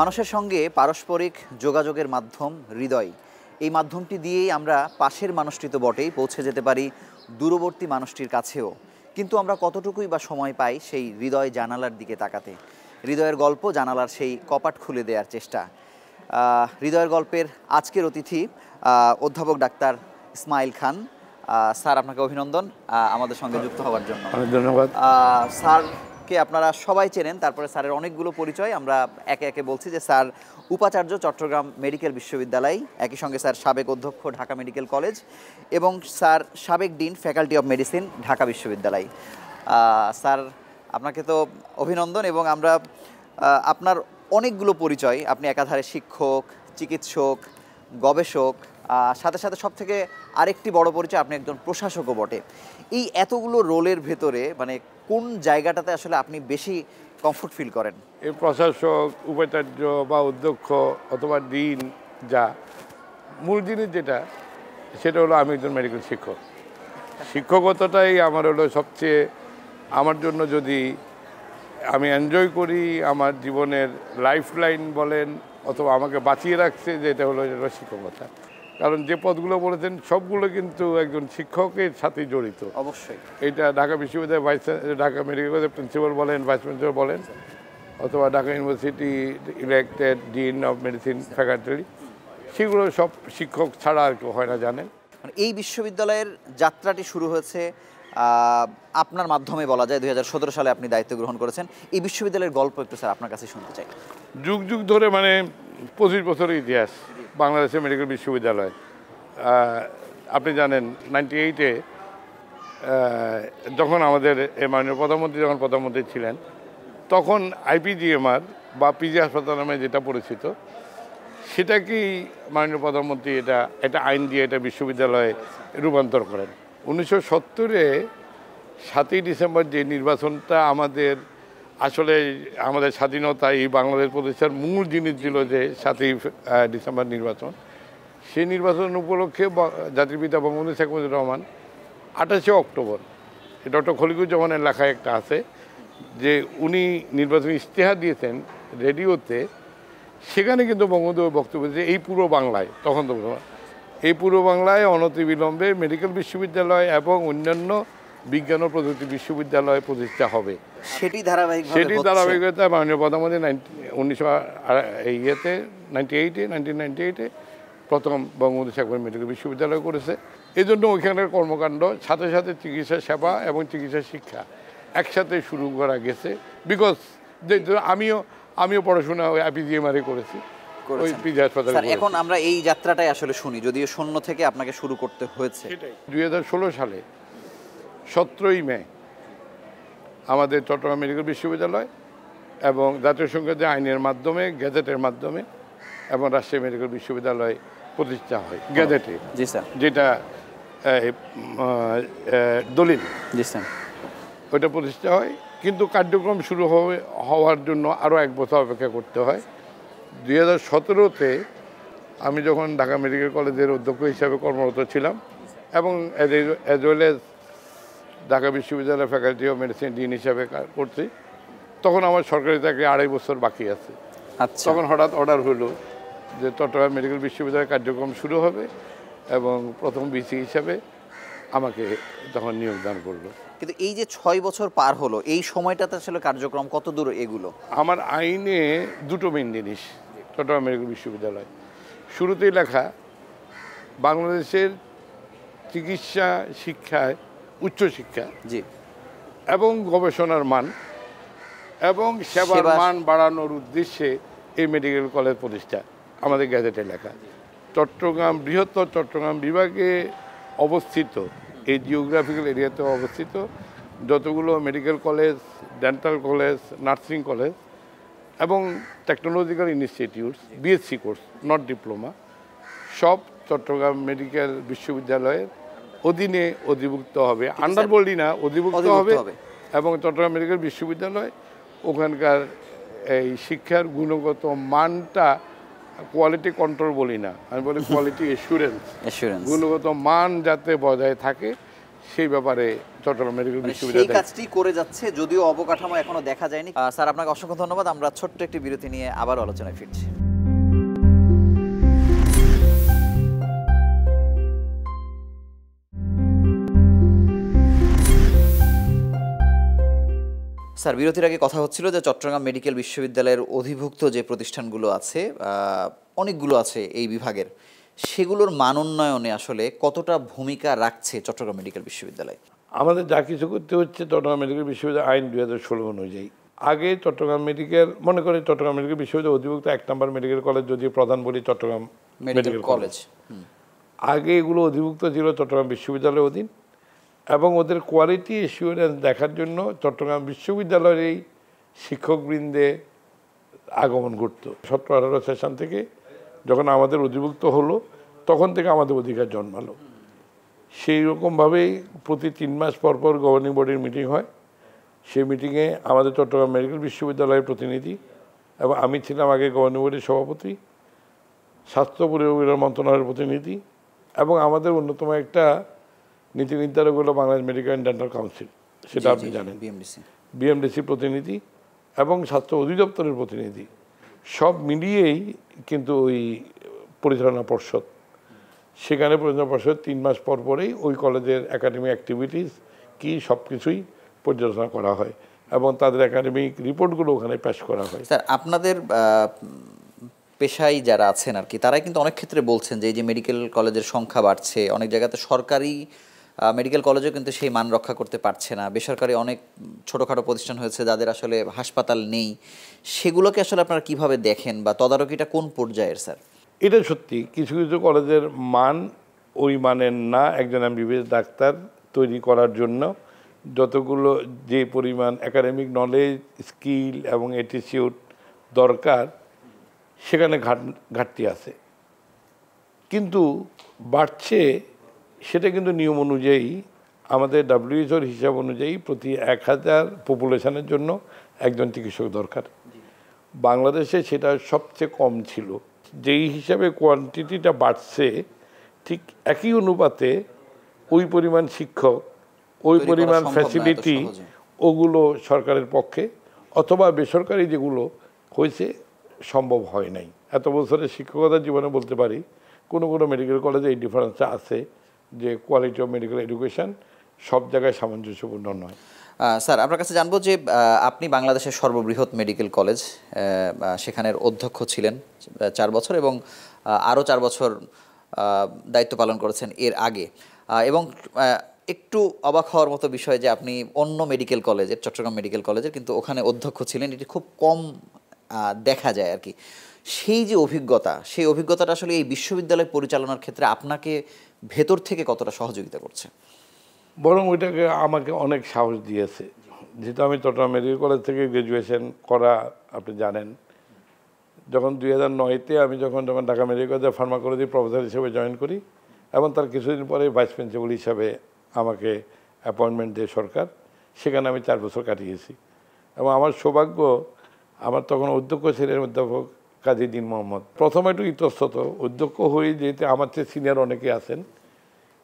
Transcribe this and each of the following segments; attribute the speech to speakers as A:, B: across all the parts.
A: মানুষের সঙ্গে পারস্পরিক যোগাযোগের মাধ্যম হৃদয়। এই মাধ্যমটি দিয়েই আমরা পাশের মানুষটি তো বটেই পৌঁছে যেতে পারি দূরবর্তী মানুষটির কাছেও। কিন্তু আমরা কতটুকুই বা সময় পাই সেই হৃদয় জানালার দিকে তাকাতে? হৃদয়ের গল্প জানালার সেই কপাট খুলে দেওয়ার চেষ্টা। হৃদয়ের গল্পের আজকের অতিথি অধ্যাপক ডাক্তার ইসমাইল খান। স্যার আপনাকে অভিনন্দন আমাদের সঙ্গে যুক্ত হওয়ার জন্য।
B: ধন্যবাদ।
A: আহ, স্যারকে আপনারা সবাই চেনেন, তারপরে স্যারের অনেকগুলো পরিচয়। আমরা একে একে বলছি যে স্যার উপাচার্য চট্টগ্রাম মেডিকেল বিশ্ববিদ্যালয়, একই সঙ্গে স্যার সাবেক অধ্যক্ষ ঢাকা মেডিকেল কলেজ এবং স্যার সাবেক dean faculty of medicine Dhaka বিশ্ববিদ্যালয়। স্যার, আপনাকে তো অভিনন্দন এবং আমরা আপনার অনেকগুলো পরিচয়। আপনি একাধারে শিক্ষক, চিকিৎসক, গবেষক সাথে সাথে সব থেকে আরেকটি বড় পরিচয়, আপনি একজন প্রশাসকও বটে। এই এতগুলো রোলের ভেতরে মানে কোন জায়গাটাতে আসলে আপনি বেশি কমফোর্ট ফিল করেন?
B: এই প্রশাসক, উপাচার্য বা অধ্যক্ষ অথবা ডিন, যা। মূল জিনিস যেটা, সেটা হলো আমি একজন মেডিকেল শিক্ষক। শিক্ষকতাটাই আমার হলো সবচেয়ে, আমার জন্য যদি আমি এনজয় করি আমার জীবনের লাইফ লাইন বলেন, অথবা আমাকে বাঁচিয়ে রাখছে, যে এটা হলো শিক্ষকতা। কারণ যে পদগুলো বলেছেন সবগুলো কিন্তু একজন শিক্ষকের সাথে জড়িত।
A: অবশ্যই।
B: এটা ঢাকা বিশ্ববিদ্যালয়ের ভাইস ঢাকা মেডিকেল কলেজের প্রিন্সিপাল বলেন ভাইস প্রিন্সিপাল বলেন অথবা Dhaka university elected dean of medicine faculty. সেগুলো সব শিক্ষক ছাড়া আর কেউ হয় না জানেন।
A: মানে এই বিশ্ববিদ্যালয়ের যাত্রাটি শুরু হয়েছে আপনার মাধ্যমে বলা যায় দুই হাজার সতেরো সালে আপনি দায়িত্ব গ্রহণ করেছেন। এই বিশ্ববিদ্যালয়ের গল্প একটু স্যার আপনার কাছে শুনতে চাই।
B: যুগ যুগ ধরে মানে পঁচিশ বছরের ইতিহাস। বাংলাদেশের মেডিকেল বিশ্ববিদ্যালয়। আপনি জানেন, নাইনটি এইটে যখন আমাদের মাননীয় প্রধানমন্ত্রী যখন প্রধানমন্ত্রী ছিলেন, তখন আইপিজিএমআর বা পিজি হাসপাতাল নামে যেটা পরিচিত সেটাকেই মাননীয় প্রধানমন্ত্রী এটা একটা আইন দিয়ে এটা বিশ্ববিদ্যালয়ে রূপান্তর করেন? উনিশশো সত্তরে সাতই ডিসেম্বর যে নির্বাচনটা আমাদের আসলে আমাদের স্বাধীনতা এই বাংলাদেশ প্রতিষ্ঠার মূল জিনিস ছিল যে সাতই ডিসেম্বর নির্বাচন। সেই নির্বাচন উপলক্ষে জাতির বঙ্গবন্ধু শেখ মুজিবুর রহমান আঠাশে অক্টোবর, ডক্টর খলিকুজ্জামানের লেখায় একটা আছে যে উনি নির্বাচনী ইশতেহার দিয়েছেন রেডিওতে। সেখানে কিন্তু বঙ্গবন্ধু বক্তব্য যে এই পুরো বাংলায়, তখন তো এই পুরো বাংলায় অনতিবিলম্বে মেডিকেল বিশ্ববিদ্যালয় এবং অন্যান্য বিজ্ঞান ও প্রযুক্তি বিশ্ববিদ্যালয় প্রতিষ্ঠা হবে।
A: সেটি ধারাবাহিকভাবে
B: সেটি। ধারাবাহিকতা মাননীয় প্রধানমন্ত্রী উনিশশো ইয়েতে নাইনটি এইটে নাইনটিন নাইনটি এইটে প্রথম বঙ্গবন্ধু শেখ মুজিবুর মেডিকেল বিশ্ববিদ্যালয় করেছে। এই জন্য ওইখানের কর্মকাণ্ড সাথে সাথে চিকিৎসা সেবা এবং চিকিৎসা শিক্ষা একসাথে শুরু করা গেছে। বিকজ আমিও আমিও পড়াশোনা ওই আইপিজিএমআরএ করেছি। ওই পিজি হাসপাতালে করেছি।
A: এখন আমরা এই যাত্রাটাই আসলে শুনি যদিও শূন্য থেকে আপনাকে শুরু করতে হয়েছে।
B: দুই হাজার ষোলো সালে সতেরোই মে আমাদের চট্টগ্রাম মেডিকেল বিশ্ববিদ্যালয় এবং জাতীয় সংসদে আইনের মাধ্যমে গ্যাজেটের মাধ্যমে এবং রাজশাহী মেডিকেল বিশ্ববিদ্যালয় প্রতিষ্ঠা হয় গ্যাজেটে।
A: জি স্যার।
B: যেটা দলিল।
A: জি স্যার।
B: ওইটা প্রতিষ্ঠা হয় কিন্তু কার্যক্রম শুরু হবে হওয়ার জন্য আরও এক বছর অপেক্ষা করতে হয়। দুই হাজার সতেরোতে আমি যখন ঢাকা মেডিকেল কলেজের অধ্যক্ষ হিসাবে কর্মরত ছিলাম এবং অ্যাজ ওয়েল এজ ঢাকা বিশ্ববিদ্যালয়ের ফ্যাকাল্টি অফ মেডিসিন ডিন হিসাবে করছি। তখন আমার সরকারি চাকরি আড়াই বছর বাকি আছে।
A: আচ্ছা।
B: তখন হঠাৎ অর্ডার হলো যে চট্টগ্রাম মেডিকেল বিশ্ববিদ্যালয়ের কার্যক্রম শুরু হবে এবং প্রথম বিসি হিসাবে আমাকে তখন নিয়োগদান করল।
A: কিন্তু এই যে ছয় বছর পার হলো এই সময়টাতে আসলে কার্যক্রম কত দূর এগুলো?
B: আমার আইনে দুটো মেন জিনিস চট্টগ্রাম মেডিকেল বিশ্ববিদ্যালয়। শুরুতেই লেখা বাংলাদেশের চিকিৎসা শিক্ষায় উচ্চশিক্ষা
A: জি।
B: এবং গবেষণার মান এবং সেবার মান বাড়ানোর উদ্দেশ্যে এই মেডিকেল কলেজ প্রতিষ্ঠা আমাদের গ্যাজেটে লেখা। চট্টগ্রাম বৃহত্তর চট্টগ্রাম বিভাগে অবস্থিত এই জিওগ্রাফিক্যাল এরিয়াতে অবস্থিত যতগুলো medical college dental college nursing college এবং technological institutes BSc course not diploma সব চট্টগ্রাম মেডিকেল বিশ্ববিদ্যালয়ের অধীনে অধিভুক্ত হবে। আন্ডার বললি না অধিভুক্ত হবে। এবং চট্টগ্রাম মেডিকেল বিশ্ববিদ্যালয়। ওখানকার এই শিক্ষার গুণগত মানটা কোয়ালিটি কন্ট্রোল বলি না আমি বলি কোয়ালিটি এসুরেন্স গুণগত মান যাতে বজায় থাকে সেই ব্যাপারে চট্টগ্রাম মেডিকেল
A: মানে
B: বিশ্ববিদ্যালয়
A: কাজটি করে যাচ্ছে যদিও অবকাঠামো এখনও দেখা যায়নি। স্যার আপনাকে অসংখ্য ধন্যবাদ। আমরা ছোট্ট একটি বিরতি নিয়ে আবার আলোচনায় ফিরছি। স্যার বিরতির আগে কথা হচ্ছিল যে চট্টগ্রাম মেডিকেল বিশ্ববিদ্যালয়ের অধিভুক্ত যে প্রতিষ্ঠানগুলো আছে অনেকগুলো আছে এই বিভাগের সেগুলোর মান উন্নয়নে আসলে কতটা ভূমিকা রাখছে চট্টগ্রাম মেডিকেল বিশ্ববিদ্যালয়?
B: আমাদের যা কিছু করতে হচ্ছে চট্টগ্রাম মেডিকেল বিশ্ববিদ্যালয় আইন দুই হাজার ষোলো অনুযায়ী। আগে চট্টগ্রাম মেডিকেল মনে করি চট্টগ্রাম মেডিকেল বিশ্ববিদ্যালয় অধিভুক্ত এক নম্বর মেডিকেল কলেজ যদি প্রধান বলি চট্টগ্রাম
A: মেডিকেল কলেজ।
B: আগে এগুলো অধিভুক্ত ছিল চট্টগ্রাম বিশ্ববিদ্যালয়ের অধীন। এবং ওদের কোয়ালিটি এসিউরেন্স দেখার জন্য চট্টগ্রাম বিশ্ববিদ্যালয়ের এই শিক্ষকবৃন্দে আগমন ঘটত। সতেরো, আঠারো সেশন থেকে যখন আমাদের অধিভুক্ত হলো, তখন থেকে আমাদের অধিকার জন্মালো। সেই রকমভাবেই প্রতি তিন মাস পর পর গভর্নিং বডির মিটিং হয়। সেই মিটিংয়ে আমাদের চট্টগ্রাম মেডিকেল বিশ্ববিদ্যালয়ের প্রতিনিধি এবং আমি ছিলাম আগে গভর্নিং বডির সভাপতি, স্বাস্থ্য পরিবার মন্ত্রণালয়ের প্রতিনিধি এবং আমাদের অন্যতম একটা নীতি নির্ধারক হলো Bangladesh medical and dental council সেটা আপনি জানেন।
A: বিএমডিসি
B: প্রতিনিধি এবং স্বাস্থ্য অধিদপ্তরের প্রতিনিধি। সব মিলিয়েই কিন্তু ওই পরিচালনা পর্ষদ। সেখানে পরিচালনা পর্ষদ তিন মাস পর পরেই ওই কলেজের একাডেমি অ্যাক্টিভিটিস কি সব কিছুই পর্যালোচনা করা হয় এবং তাদের একাডেমিক রিপোর্টগুলো ওখানে পেশ করা হয়।
A: স্যার আপনাদের পেশায় যারা আছেন আর কি তারাই কিন্তু অনেক ক্ষেত্রে বলছেন যে এই যে মেডিকেল কলেজের সংখ্যা বাড়ছে অনেক জায়গাতে সরকারি মেডিকেল কলেজও কিন্তু সেই মান রক্ষা করতে পারছে না। বেসরকারি অনেক ছোটোখাটো প্রতিষ্ঠান হয়েছে যাদের আসলে হাসপাতাল নেই। সেগুলোকে আসলে আপনারা কীভাবে দেখেন বা তদারকিটা কোন পর্যায়ের, স্যার?
B: এটা সত্যি, কিছু কিছু কলেজের মান ওই মানের না, একজন এমবিবিএস ডাক্তার তৈরি করার জন্য। যতগুলো যে পরিমাণ একাডেমিক নলেজ স্কিল এবং অ্যাটিটিউড দরকার, সেখানে ঘাট, ঘাটতি আছে। কিন্তু বাড়ছে সেটা কিন্তু নিয়ম অনুযায়ী আমাদের ডাব্লিউএইচওর হিসাব অনুযায়ী প্রতি এক হাজার পপুলেশনের জন্য একজন চিকিৎসক দরকার। বাংলাদেশে সেটা সবচেয়ে কম ছিল। যেই হিসাবে কোয়ান্টিটিটা বাড়ছে ঠিক একই অনুপাতে ওই পরিমাণ শিক্ষক ওই পরিমাণ ফ্যাসিলিটি ওগুলো সরকারের পক্ষে অথবা বেসরকারি যেগুলো হয়েছে সম্ভব হয় নাই। এত বছরের শিক্ষকতার জীবনে বলতে পারি কোনো কোনো মেডিকেল কলেজে এই ডিফারেন্সটা আছে। যে কোয়ালিটি অফ মেডিকেল এডুকেশন সব জায়গায় সামঞ্জস্যপূর্ণ নয়।
A: স্যার, আপনার কাছে জানব যে আপনি বাংলাদেশের সর্ববৃহৎ মেডিকেল কলেজ সেখানের অধ্যক্ষ ছিলেন চার বছর এবং আরও চার বছর দায়িত্ব পালন করেছেন এর আগে। এবং একটু অবাক হওয়ার মতো বিষয় যে, আপনি অন্য মেডিকেল কলেজের চট্টগ্রাম মেডিকেল কলেজের কিন্তু ওখানে অধ্যক্ষ ছিলেন, এটি খুব কম দেখা যায় আর কি। সেই যে অভিজ্ঞতা, সেই অভিজ্ঞতাটা আসলে এই বিশ্ববিদ্যালয় পরিচালনার ক্ষেত্রে আপনাকে ভেতর থেকে কতটা সহযোগিতা করছে?
B: বরং ওইটাকে আমাকে অনেক সাহস দিয়েছে। যেহেতু আমি চট্টগ্রাম মেডিকেল কলেজ থেকে গ্র্যাজুয়েশন করা আপনি জানেন। যখন দুই হাজার নয়তে আমি যখন যখন ঢাকা মেডিকেল কলেজে ফার্মাকোলজি প্রফেসর হিসেবে জয়েন করি এবং তার কিছুদিন পরে ভাইস প্রিন্সিপাল হিসাবে আমাকে অ্যাপয়েন্টমেন্ট দেয় সরকার, সেখানে আমি চার বছর কাটিয়েছি। এবং আমার সৌভাগ্য, আমার তখন অধ্যক্ষ ছিলেন অধ্যাপক কাজী দিন মোহাম্মদ। প্রথমে একটু ইতস্তত। অধ্যক্ষ হয়ে যেতে আমার চেয়ে সিনিয়র অনেকে আছেন।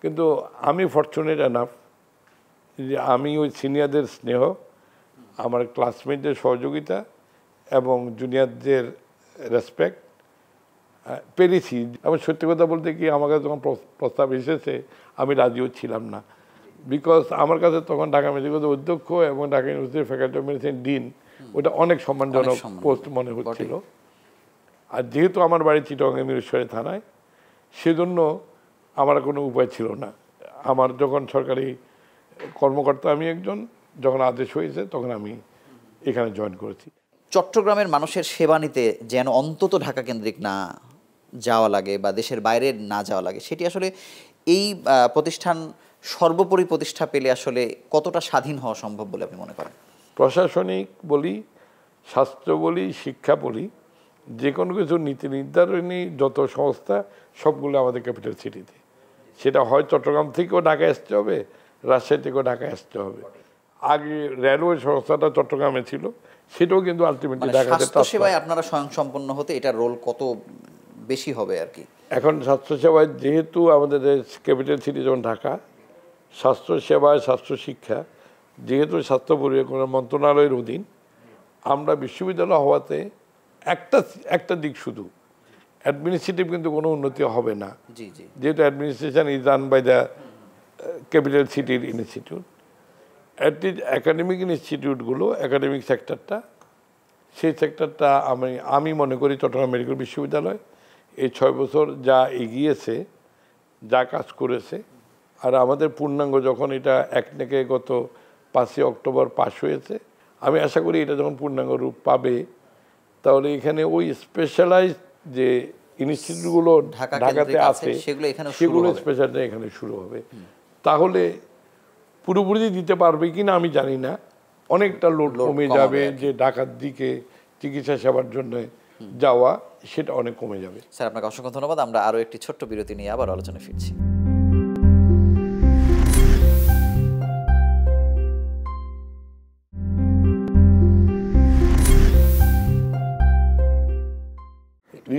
B: কিন্তু আমি ফর্চুনেট এনাফ যে আমি ওই সিনিয়রদের স্নেহ আমার ক্লাসমেটদের সহযোগিতা এবং জুনিয়রদের রেসপেক্ট পেরেছি। আমি সত্যি কথা বলতে কি আমার কাছে যখন প্রস্তাব এসেছে আমি রাজিও ছিলাম না। বিকজ আমার কাছে তখন ঢাকা মেডিকেল অধ্যক্ষ এবং ঢাকা ইউনিভার্সিটির ফ্যাকাল্টি অফ মেডিসিন ডিন ওটা অনেক সম্মানজনক পোস্ট মনে হচ্ছিল। আর যেহেতু আমার বাড়ি চিটং মিরেশ্বরী থানায় সেজন্য আমার কোনো উপায় ছিল না। আমার যখন সরকারি কর্মকর্তা আমি একজন যখন আদেশ হয়েছে তখন আমি এখানে জয়েন করেছি।
A: চট্টগ্রামের মানুষের সেবা নিতে যেন অন্তত ঢাকা কেন্দ্রিক না যাওয়া লাগে বা দেশের বাইরে না যাওয়া লাগে সেটি আসলে এই প্রতিষ্ঠান সর্বোপরি প্রতিষ্ঠা পেলে আসলে কতটা স্বাধীন হওয়া সম্ভব বলে আপনি মনে করেন?
B: প্রশাসনিক বলি স্বাস্থ্য বলি শিক্ষা বলি যে কোনো কিছু নীতি নির্ধারণী যত সংস্থা সবগুলো আমাদের ক্যাপিটাল সিটিতে সেটা হয় চট্টগ্রাম থেকেও ঢাকায় আসতে হবে রাজশাহী থেকেও ঢাকায় আসতে হবে। আগে রেলওয়ে সংস্থাটা চট্টগ্রামে ছিল সেটাও কিন্তু আলটিমেটলি
A: মানে
B: ঢাকাতে
A: সেবায় আপনারা স্বয়ং সম্পন্ন হতে এটা রোল কত বেশি হবে আর কি?
B: এখন স্বাস্থ্যসেবায় যেহেতু আমাদের ক্যাপিটাল সিটি যেমন ঢাকা স্বাস্থ্যসেবা স্বাস্থ্য শিক্ষা যেহেতু স্বাস্থ্য পরিকল্পনা মন্ত্রণালয়ের অধীন আমরা বিশ্ববিদ্যালয় হওয়াতে একটা একটা দিক শুধু। অ্যাডমিনিস্ট্রেটিভ কিন্তু কোনো উন্নতি হবে না। যেহেতু administration is run by the capital সিটির ইনস্টিটিউট অ্যাটলিস্ট একাডেমিক ইনস্টিটিউটগুলো একাডেমিক সেক্টরটা সেই সেক্টরটা আমি আমি মনে করি চট্টগ্রাম মেডিকেল বিশ্ববিদ্যালয় এই ছয় বছর যা এগিয়েছে যা কাজ করেছে আর আমাদের পূর্ণাঙ্গ যখন এটা এক থেকে গত পাঁচই অক্টোবর পাশ হয়েছে আমি আশা করি এটা যখন পূর্ণাঙ্গ রূপ পাবে তাহলে এখানে ওই স্পেশালাইজ যে ইনস্টিটিউটগুলো
A: ঢাকা
B: ঢাকাতে
A: আছে, সেগুলো
B: স্পেশালটা এখানে শুরু হবে। তাহলে পুরোপুরি দিতে পারবে কিনা আমি জানি না। অনেকটা লোড কমে যাবে যে ঢাকার দিকে চিকিৎসা সেবার জন্য যাওয়া সেটা অনেক কমে যাবে।
A: স্যার আপনাকে অসংখ্য ধন্যবাদ। আমরা আরও একটি ছোট্ট বিরতি নিয়ে আবার আলোচনা ফিরছি।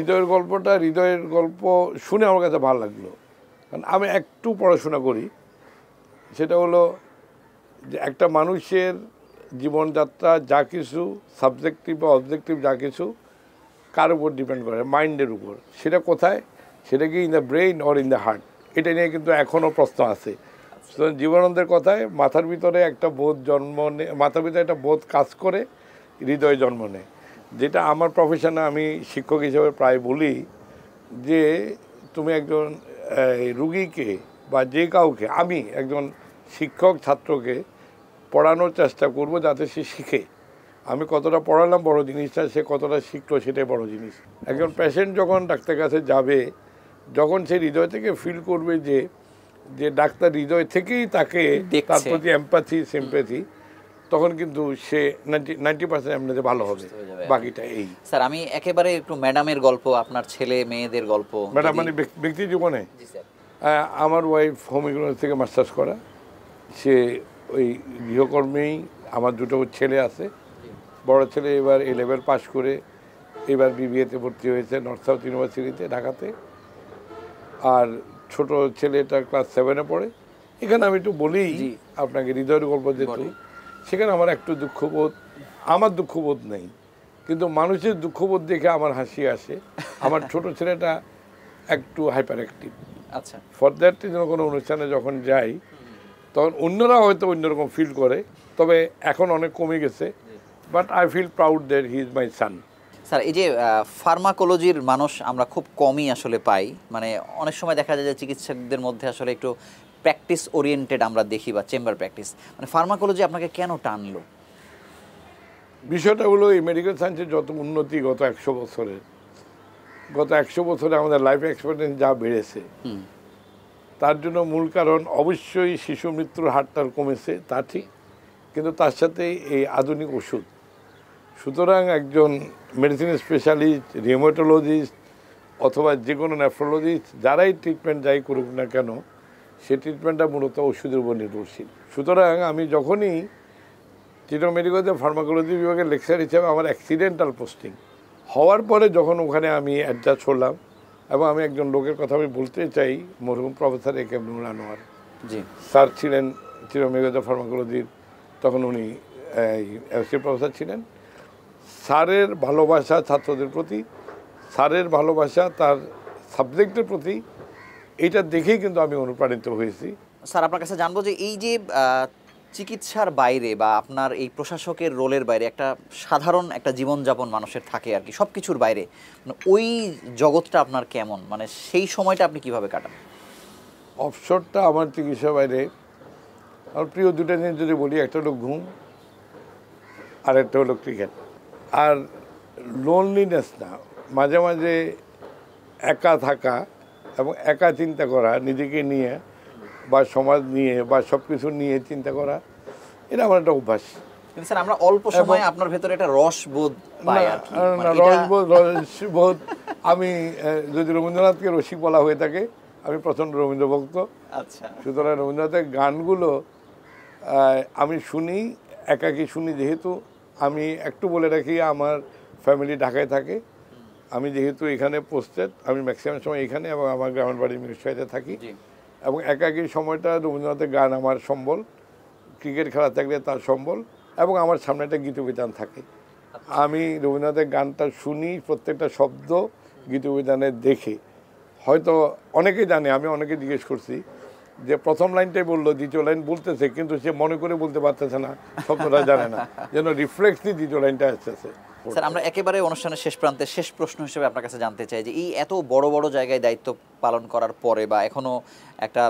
B: হৃদয়ের গল্পটা, হৃদয়ের গল্প শুনে আমার কাছে ভালো লাগল। কারণ আমি একটু পড়াশোনা করি। সেটা হলো যে একটা মানুষের জীবনযাত্রা যা কিছু সাবজেক্টিভ বা অবজেক্টিভ যা কিছু, কার উপর ডিপেন্ড করে মাইন্ডের উপর। সেটা কোথায়? সেটা কি in the brain or in the heart এটা নিয়ে কিন্তু এখনও প্রশ্ন আছে। সুতরাং জীবনানন্দের কথায় মাথার ভিতরে একটা বোধ জন্ম নে, মাথার ভিতরে একটা বোধ কাজ করে, হৃদয় জন্ম নেয়। যেটা আমার প্রফেশনে আমি শিক্ষক হিসেবে প্রায় বলি যে তুমি একজন রুগীকে বা যে কাউকে আমি একজন শিক্ষক ছাত্রকে পড়ানোর চেষ্টা করব যাতে সে শিখে আমি কতটা পড়ালাম বড় জিনিসটা সে কতটা শিখলো সেটাই বড় জিনিস একজন পেশেন্ট যখন ডাক্তারের কাছে যাবে যখন সে হৃদয় থেকে ফিল করবে যে যে ডাক্তার হৃদয় থেকেই তাকে। তার প্রতি এম্পাথি সিম্প্যাথি তখন কিন্তু সে নাইনটি নাইনটি পার্সেন্ট ভালো হবে। বাকিটা এই।
A: স্যার আমি একেবারে একটু ম্যাডামের গল্প আপনার ছেলে মেয়েদের গল্প।
B: ম্যাডাম মানে ব্যক্তি- জীবনে? আমার ওয়াইফ হোম ইকোনমিক্স থেকে মাস্টার্স করা। সে ওই গৃহকর্মেই আমার দুটো ছেলে আছে। বড় ছেলে এবার এ লেভেল পাস করে এবার বিবিএতে ভর্তি হয়েছে নর্থ সাউথ ইউনিভার্সিটিতে ঢাকাতে। আর ছোট ছেলেটা ক্লাস সেভেনে পড়ে। এখানে আমি একটু বলি আপনাকে হৃদয়ের গল্প যেহেতু। সেখানে আমার একটু দুঃখবোধ আমার দুঃখবোধ নেই। কিন্তু মানুষের দুঃখবোধ দেখে আমার হাসি আসে। আমার ছোট ছেলেটা একটু হাইপার অ্যাক্টিভ
A: আচ্ছা।
B: ফর দ্যাট জন্য কোনো অনুষ্ঠানে যখন যাই তখন অন্যরা হয়তো অন্যরকম ফিল করে। তবে এখন অনেক কমে গেছে। But I feel proud that he is my son
A: sir এই যে ফার্মাকোলজির মানুষ আমরা খুব কমই আসলে পাই। মানে অনেক সময় দেখা যায় যে চিকিৎসকদের মধ্যে আসলে একটু প্র্যাকটিস ওরিয়েন্টেড আমরা দেখি বা চেম্বার প্র্যাকটিস মানে ফার্মাকোলজি আপনাকে কেন টানলো?
B: বিষয়টা হলো এই মেডিকেল সায়েন্সের যত উন্নতি গত একশো বছরের গত একশো বছরে আমাদের লাইফ এক্সপেরিয়েন্স যা বেড়েছে তার জন্য মূল কারণ অবশ্যই শিশু মৃত্যুর হারটার কমেছে তা ঠিক কিন্তু তার সাথে এই আধুনিক ওষুধ। সুতরাং একজন মেডিসিন স্পেশালিস্ট রিউমেটোলজিস্ট অথবা যে কোনো নেফ্রোলজিস্ট যারাই ট্রিটমেন্ট যাই করুক না কেন সে ট্রিটমেন্টটা মূলত ওষুধের উপর নির্ভরশীল। সুতরাং আমি যখনই চিটং মেডিকেলতে ফার্মাকোলজি বিভাগের লেকচার হিসেবে আমার অ্যাক্সিডেন্টাল পোস্টিং হওয়ার পরে যখন ওখানে আমি অ্যাডজাস্ট হলাম এবং আমি একজন লোকের কথা আমি বলতে চাই মরহুম professor A K Nur Anwar.
A: G.
B: Sir ছিলেন চিরমেঘতা ফার্মাকোলজির তখন উনি এসি প্রফেসর ছিলেন। স্যারের ভালোবাসা ছাত্রদের প্রতি স্যারের ভালোবাসা তার সাবজেক্টের প্রতি এটা দেখেই কিন্তু আমি অনুপ্রাণিত হয়েছি।
A: স্যার আপনার কাছে জানব যে এই যে চিকিৎসার বাইরে বা আপনার এই প্রশাসকের রোলের বাইরে একটা সাধারণ একটা জীবনযাপন মানুষের থাকে আর কি সব কিছুর বাইরে মানে ওই জগৎটা আপনার কেমন? মানে সেই সময়টা আপনি কীভাবে কাটান?
B: অবসরটা আমার চিকিৎসা বাইরে। আমার প্রিয় দুটো জিনিস যদি বলি একটা হলো ঘুম আর একটা হলো ক্রিকেট। আর লোনলিনেস না মাঝে মাঝে একা থাকা এবং একা চিন্তা করা নিজেকে নিয়ে বা সমাজ নিয়ে বা সব কিছু নিয়ে চিন্তা করা এটা আমার একটা অভ্যাস।
A: কিন্তু স্যার আমরা অল্প সময়ে আপনার ভেতরে একটা রস বোধ পাই আর কি। মানে
B: রসবোধ রসবোধ আমি যদি রবীন্দ্রনাথকে রসিক বলা হয়ে থাকে আমি প্রচণ্ড রবীন্দ্র ভক্ত
A: আচ্ছা।
B: সুতরাং রবীন্দ্রনাথের গানগুলো আমি শুনি একাকি শুনি যেহেতু আমি একটু বলে রাখি আমার ফ্যামিলি ঢাকায় থাকে। আমি যেহেতু এখানে পোস্টেড আমি ম্যাক্সিমাম সময় এখানে এবং আমার গ্রামের বাড়ি মিরসাইতে থাকি। এবং একাকী সময়টা রবীন্দ্রনাথের গান আমার সম্বল ক্রিকেট খেলা থাকলে তার সম্বল এবং আমার সামনে একটা গীতবিধান থাকে। আমি রবীন্দ্রনাথের গানটা শুনি প্রত্যেকটা শব্দ গীতবিধানে দেখে। হয়তো অনেকে জানে আমি অনেকে জিজ্ঞেস করছি যে প্রথম লাইনটাই বলল দ্বিতীয় লাইন বলতেছে কিন্তু সে মনে করে বলতে পারতেছে না শব্দটা জানে না। যেন রিফ্লেক্সই দ্বিতীয় লাইনটা আসতেছে।
A: স্যার আমরা একেবারে অনুষ্ঠানের শেষ প্রান্তে শেষ প্রশ্ন হিসেবে আপনার কাছে জানতে চাই যে এই এত বড় বড় জায়গায় দায়িত্ব পালন করার পরে বা এখনও একটা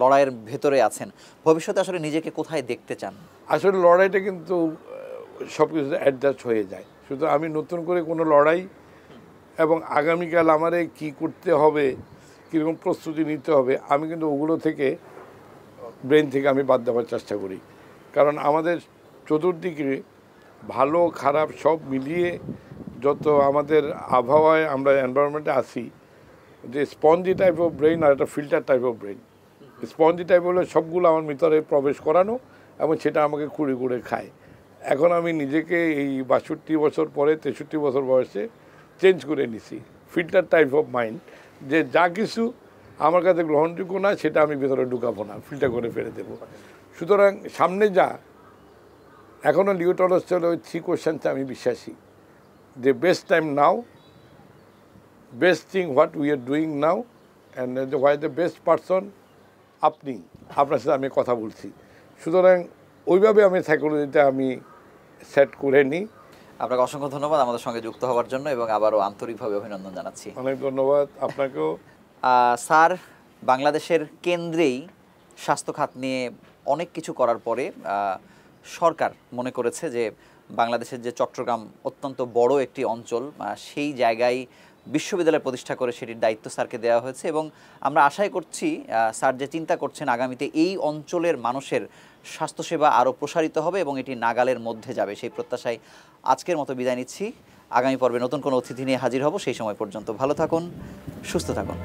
A: লড়াইয়ের ভেতরে আছেন ভবিষ্যতে আসলে নিজেকে কোথায় দেখতে চান?
B: আসলে লড়াইটা কিন্তু সব কিছু অ্যাডজাস্ট হয়ে যায়। শুধু আমি নতুন করে কোনো লড়াই এবং আগামীকাল আমারে কি করতে হবে কীরকম প্রস্তুতি নিতে হবে আমি কিন্তু ওগুলো থেকে ব্রেন থেকে আমি বাদ দেওয়ার চেষ্টা করি। কারণ আমাদের চতুর্দিকে ভালো, খারাপ সব মিলিয়ে যত আমাদের আবহাওয়ায় আমরা এনভায়রনমেন্টে আসি যে স্পঞ্জি টাইপ অফ ব্রেন আর একটা filter type of brain spongy type হলে সবগুলো আমার ভিতরে প্রবেশ করানো এবং সেটা আমাকে কুড়ে কুড়ে খায়। এখন আমি নিজেকে এই বাষট্টি বছর পরে, তেষট্টি বছর বয়সে চেঞ্জ করে নিছি ফিল্টার টাইপ অফ মাইন্ড যে যা কিছু আমার কাছে গ্রহণযোগ্য না, সেটা আমি ভিতরে ঢুকাবো না ফিল্টার করে ফেলে দেবো। সুতরাং সামনে যা এখনও লিওটলস চলে ওই থ্রি কোশ্চেনটা আমি বিশ্বাসী। যে best time now best thing what we are doing now and why the best person আপনি আপনার সাথে আমি কথা বলছি। সুতরাং ওইভাবে আমি সাইকোলজিতে আমি সেট করে নিই
A: আপনাকে অসংখ্য ধন্যবাদ আমাদের সঙ্গে যুক্ত হওয়ার জন্য এবং আবারও আন্তরিকভাবে অভিনন্দন জানাচ্ছি।
B: অনেক ধন্যবাদ আপনাকেও।
A: স্যার বাংলাদেশের কেন্দ্রেই স্বাস্থ্য খাত নিয়ে অনেক কিছু করার পরে সরকার মনে করেছে যে বাংলাদেশের যে চট্টগ্রাম অত্যন্ত বড় একটি অঞ্চল সেই জায়গায় বিশ্ববিদ্যালয় প্রতিষ্ঠা করে সেটির দায়িত্ব স্যারকে দেওয়া হয়েছে এবং আমরা আশাই করছি স্যার যে চিন্তা করছেন আগামীতে এই অঞ্চলের মানুষের স্বাস্থ্যসেবা আরও প্রসারিত হবে এবং এটি নাগালের মধ্যে যাবে। সেই প্রত্যাশায় আজকের মতো বিদায় নিচ্ছি। আগামী পর্বে নতুন কোনো অতিথি নিয়ে হাজির হব। সেই সময় পর্যন্ত ভালো থাকুন, সুস্থ থাকুন।